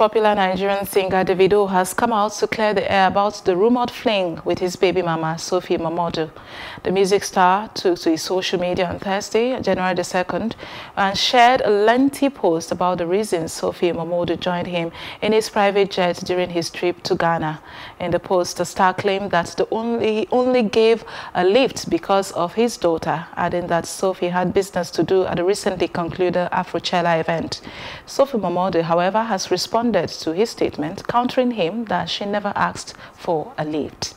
Popular Nigerian singer Davido has come out to clear the air about the rumored fling with his baby mama, Sophie Momodu. The music star took to his social media on Thursday, January the 2nd, and shared a lengthy post about the reasons Sophie Momodu joined him in his private jet during his trip to Ghana. In the post, the star claimed that the only, he only gave a lift because of his daughter, adding that Sophie had business to do at the recently concluded Afrochella event. Sophie Momodu, however, has responded responded to his statement, countering him that she never asked for a lift.